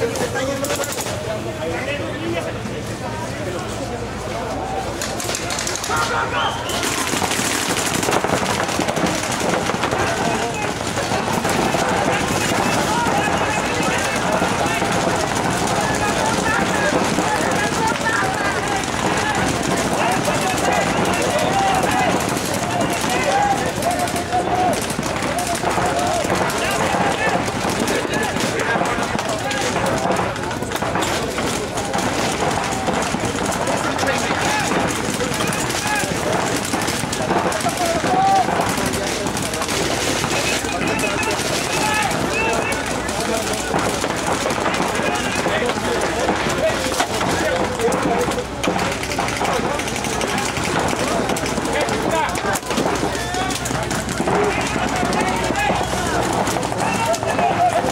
Go, go, go!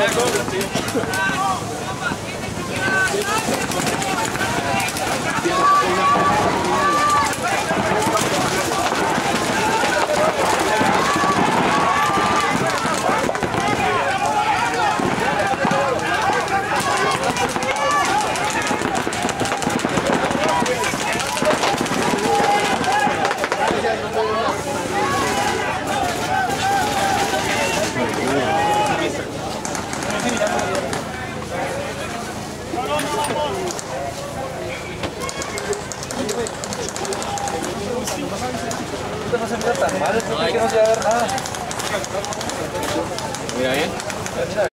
Obrigado. esto no se mira tan mal, esto no quiero saber nada. Mira bien.